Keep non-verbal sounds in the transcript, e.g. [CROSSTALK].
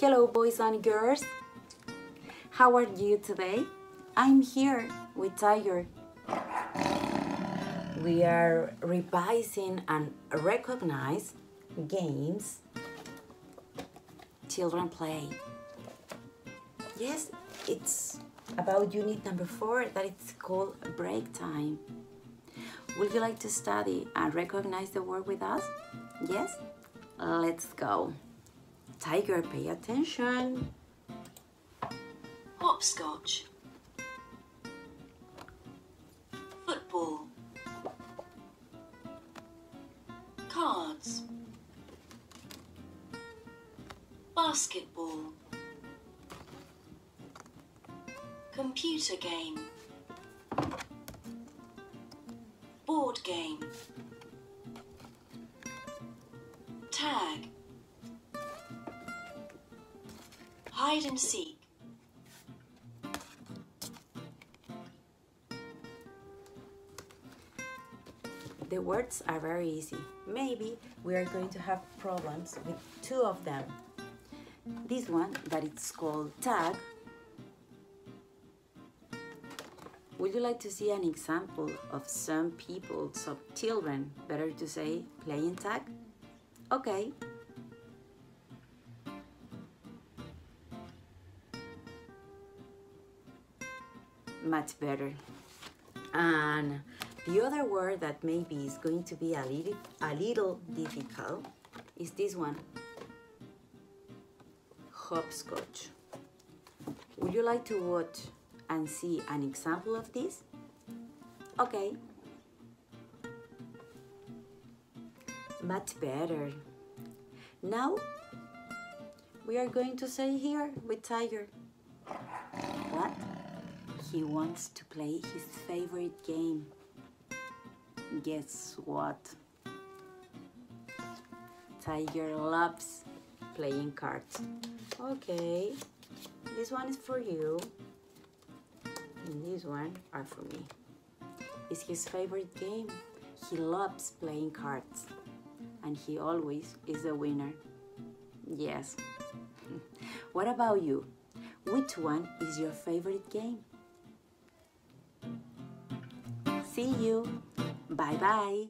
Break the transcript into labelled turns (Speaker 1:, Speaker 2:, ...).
Speaker 1: Hello boys and girls. How are you today? I'm here with Tiger. We are revising and recognize games children play. Yes, it's about unit number four that it's called break time. Would you like to study and recognize the word with us? Yes? Let's go. Tiger, pay attention.
Speaker 2: Hopscotch. Football. Cards. Basketball. Computer game. Board game. Tag. Hide and seek.
Speaker 1: The words are very easy. Maybe we are going to have problems with two of them. This one that it's called tag. Would you like to see an example of some people, some children, better to say, playing tag? Okay. Much better. And the other word that maybe is going to be a little, a little difficult is this one, hopscotch. Would you like to watch and see an example of this? Okay. Much better. Now, we are going to say here with Tiger. What? He wants to play his favorite game. Guess what? Tiger loves playing cards. Okay, this one is for you. And this one are for me. It's his favorite game. He loves playing cards. And he always is the winner. Yes. [LAUGHS] what about you? Which one is your favorite game? See you. Bye bye.